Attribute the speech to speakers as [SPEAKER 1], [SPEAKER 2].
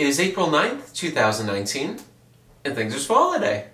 [SPEAKER 1] It is April 9th, 2019, and things are swallow day.